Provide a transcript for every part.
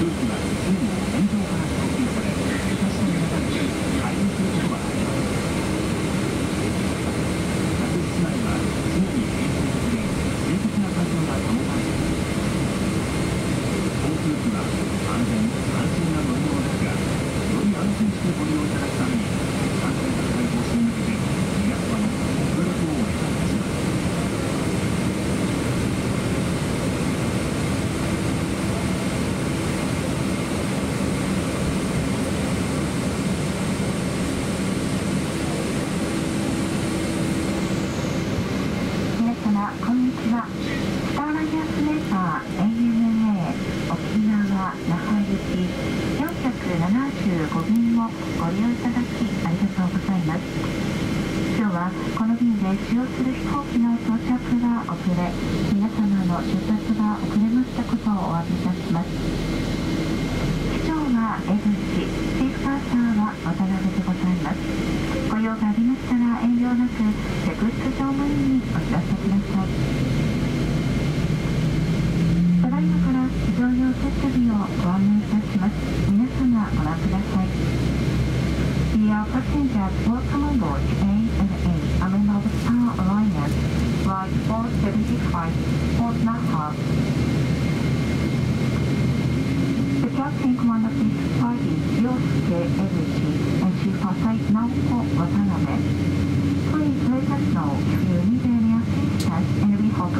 Guzmán. take one of his parties, Yosuke Eguchi, and she for site Naoko Watanabe. Please let us know if you need any assistance and we hope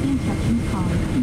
the instructions card.